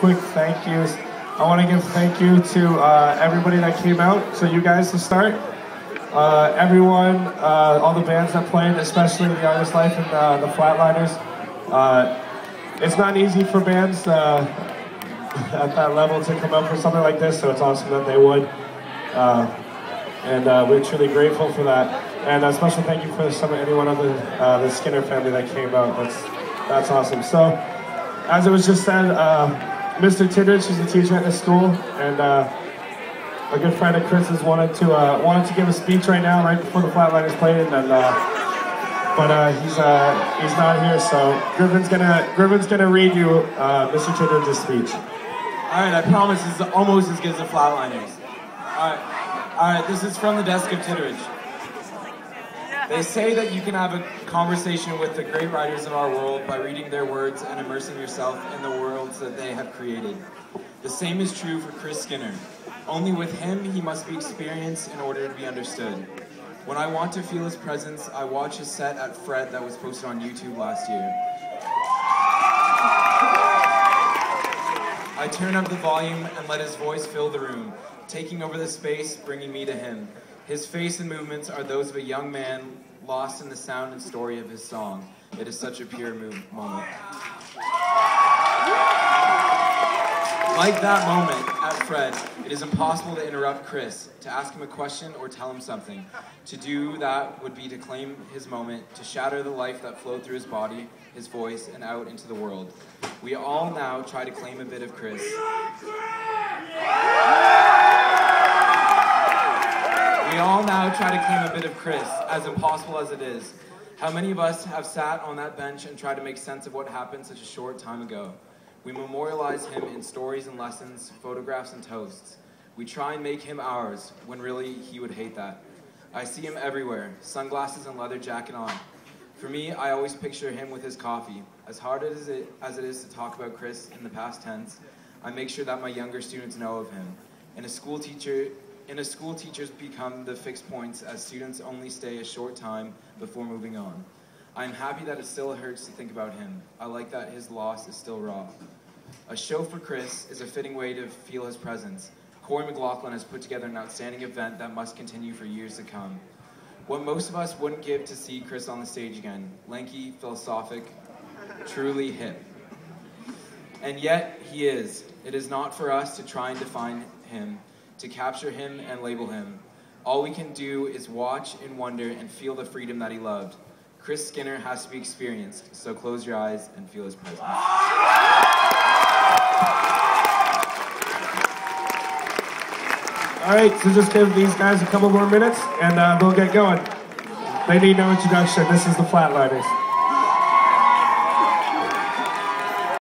quick thank yous. I want to give thank you to uh, everybody that came out. So you guys to start. Uh, everyone, uh, all the bands that played, especially the Artist Life and uh, the Flatliners. Uh, it's not easy for bands uh, at that level to come up for something like this, so it's awesome that they would. And we're truly grateful for that. And a special thank you for some anyone of the, the Skinner family that came out. That's that's awesome. So, as it was just said, Mr. Tidridge is a teacher at this school, and uh, a good friend of Chris's wanted to uh, wanted to give a speech right now, right before the Flatliners played, and uh, but uh, he's uh, he's not here, so Griffin's gonna Griffin's gonna read you uh, Mr. Tidridge's speech. All right, I promise it's almost as good as the Flatliners. All right, all right, this is from the desk of Tidridge. They say that you can have a conversation with the great writers of our world by reading their words and immersing yourself in the worlds that they have created. The same is true for Chris Skinner. Only with him, he must be experienced in order to be understood. When I want to feel his presence, I watch his set at Fred that was posted on YouTube last year. I turn up the volume and let his voice fill the room, taking over the space, bringing me to him. His face and movements are those of a young man lost in the sound and story of his song. It is such a pure moment. Like that moment at Fred, it is impossible to interrupt Chris, to ask him a question or tell him something. To do that would be to claim his moment, to shatter the life that flowed through his body, his voice, and out into the world. We all now try to claim a bit of Chris. We all now try to claim a bit of Chris, as impossible as it is. How many of us have sat on that bench and tried to make sense of what happened such a short time ago? We memorialize him in stories and lessons, photographs and toasts. We try and make him ours, when really he would hate that. I see him everywhere, sunglasses and leather jacket on. For me, I always picture him with his coffee. As hard as it, as it is to talk about Chris in the past tense, I make sure that my younger students know of him. And a school teacher, in a school, teachers become the fixed points as students only stay a short time before moving on. I am happy that it still hurts to think about him. I like that his loss is still raw. A show for Chris is a fitting way to feel his presence. Corey McLaughlin has put together an outstanding event that must continue for years to come. What most of us wouldn't give to see Chris on the stage again lanky, philosophic, truly hip. And yet, he is. It is not for us to try and define him, to capture him and label him. All we can do is watch and wonder and feel the freedom that he loved. Chris Skinner has to be experienced, so close your eyes and feel his presence. All right, so just give these guys a couple more minutes, and uh, they'll get going. They need no introduction. This is the Flatliners.